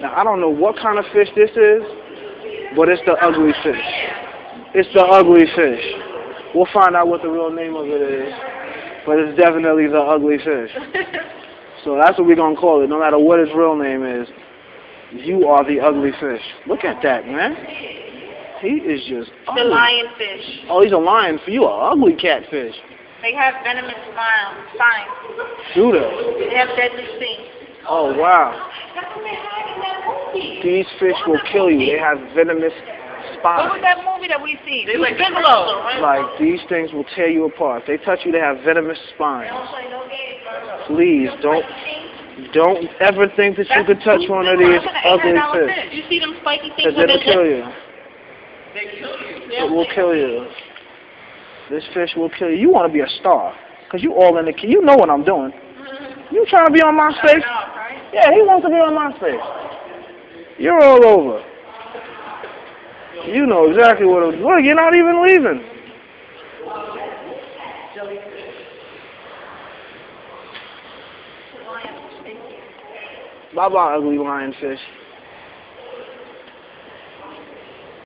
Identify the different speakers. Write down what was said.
Speaker 1: Now, I don't know what kind of fish this is, but it's the ugly fish. It's the ugly fish. We'll find out what the real name of it is, but it's definitely the ugly fish. So that's what we're going to call it, no matter what its real name is. You are the ugly fish. Look at that, man. He is just
Speaker 2: The
Speaker 1: ugly.
Speaker 2: lionfish.
Speaker 1: Oh, he's a lion for you, a ugly catfish.
Speaker 2: They have venomous spines.
Speaker 1: Do they?
Speaker 2: They have deadly stings.
Speaker 1: Oh, wow. These fish will kill you. They have venomous spines.
Speaker 2: What was that movie that we seen?
Speaker 3: They like
Speaker 2: Bigelow.
Speaker 1: Like, these things will tear you apart. If they touch you, they have venomous spines. Please, don't don't ever think that you could touch one of these ugly fish.
Speaker 2: You see them spiky
Speaker 1: Because
Speaker 2: things on
Speaker 1: it'll kill you.
Speaker 3: They kill you.
Speaker 1: It will kill you. This fish will kill you. You want to be a star. Because you all in the... Key. You know what I'm doing. Mm-hmm. You trying to be on my face? Yeah, he wants to be on my face. You're all over. You know exactly what it was. Look, you're not even leaving. Bye-bye, ugly lionfish.